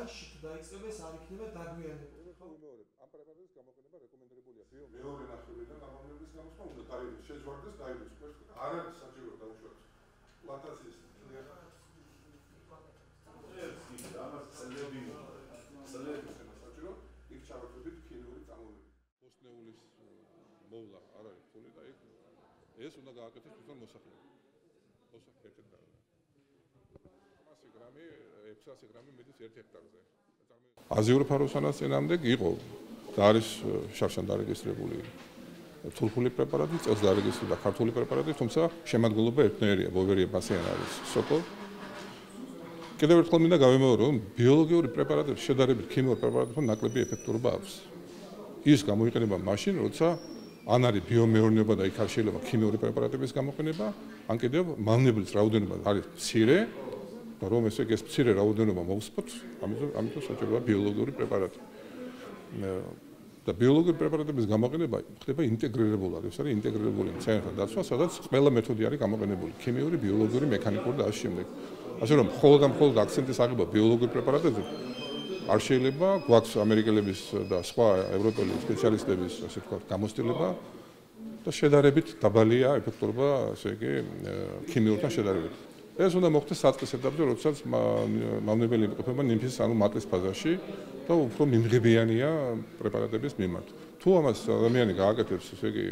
ვაჟში თუ დაიწყება ეს არ იქნება დაგვიანებული. ხო, მეორე, ამ პრეპარატების გამოყენება რეკომენდებულია ბიო მეორე ნახევრიდან გამომნების გამოსმა უნდა დაიდეს, შეჯვარდეს, დაიდეს, ხო? არ არის საჭირო დაუშვათ. პლანტაციის ძლიერ ეს ამას წლები წლები საჭირო იქ ჩავარდებით ქიმიური წამოვლები. პოსტნეულის მოვლა არ არის ფული და იქ ეს უნდა გააკეთოს თვითონ მოსახლეობა. მოსახლეობა ერთ-ერთი 100 გრამი 600 გრამი მიდის 1 ჰექტარზე. აზიური ფაროსანას წინამდე იყო და არის შარშან დარეგისტრირებული თურქული პრეპარატი, წელს დარეგისტრირდა ქართული პრეპარატი, თუმცა შემადგენლობა ერთნაირია, ბოვერია ბასიან არის სოკო. კიდევ ერთხელ მინდა გავიმეორო, რომ ბიოლოგიური პრეპარატების შედარებით ქიმიურ პრეპარატებთან ნაკლები ეფექტურობა აქვს. ის გამოიყენება მაშინ, როცა ან არის ბიომეურნეობა და იქ არ შეიძლება ქიმიური პრეპარატების გამოყენება, ან კიდევ მავნებლის რაოდენობა არის მცირე, რომ ესე ეს მცირე რაოდენობა მოვსპოთ, ამიტომ ამიტომ საჭიროა ბიოლოგიური პრეპარატი. და ბიოლოგიური პრეპარატების გამოყენება ხდება ინტეგრირებულად, ეს არის ინტეგრირებული მცენარეთა დაცვა, სადაც ყველა მეთოდი არის გამოყენებული: ქიმიური, ბიოლოგიური, მექანიკური და ასე შემდეგ. ასე რომ მხოლოდ ამ მხოლოდ აქცენტის აღება ბიოლოგიური პრეპარატებზე არ შეიძლება გვაქვს ამერიკელების და სხვა ევროპელი სპეციალისტების ასე ვთქვათ გამოცდილება და შედარებით დაბალია ეფექტურობა, ასე იგი ქიმიურთან შედარებით. ეს უნდა მოხდეს საწყის ეტაპზე, როდესაც მავნებელი იმყოფება ნიმფის ანუ მატრის ფაზაში და უფრო მიმღებიანია პრეპარატების მიმართ. თუ ამას ადამიანი გააკეთებს, ესე იგი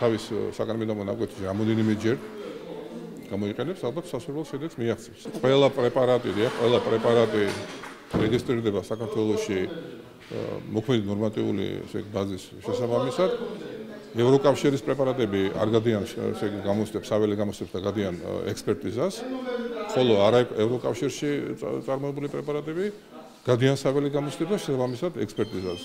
თავის საკარმიდო მონაკვეთში რამოდენიმეჯერ გამოიყენებს, ალბათ სასურველ შედეგს მიაღწევს. ყველა პრეპარატი, დიახ, ყველა პრეპარატი რეგისტრირდება საქართველოსში მოქმედი ნორმატიული ესე იგი ბაზის შესაბამისად. ევროკავშირის პრეპარატები არ გადიან ესე იგი გამოსდებს, საველე გამოსდებს და გადიან ექსპერტიზას. ხოლო არა ევროკავშირში წარმოებული პრეპარატები გადიან საველე გამოსდებს და შესაბამისად ექსპერტიზას.